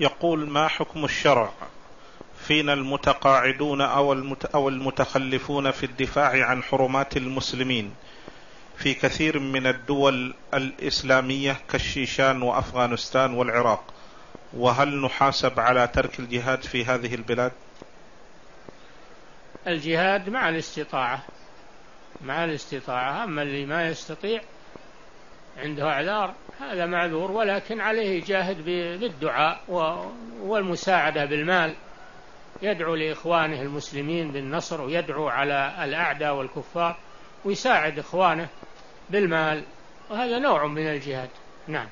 يقول ما حكم الشرع فينا المتقاعدون أو, أو المتخلفون في الدفاع عن حرمات المسلمين في كثير من الدول الإسلامية كالشيشان وأفغانستان والعراق؟ وهل نحاسب على ترك الجهاد في هذه البلاد؟ الجهاد مع الاستطاعة مع الاستطاعة أما اللي ما يستطيع عنده أعذار هذا معذور ولكن عليه يجاهد بالدعاء والمساعدة بالمال. يدعو لإخوانه المسلمين بالنصر ويدعو على الأعداء والكفار ويساعد إخوانه بالمال وهذا نوع من الجهاد. نعم.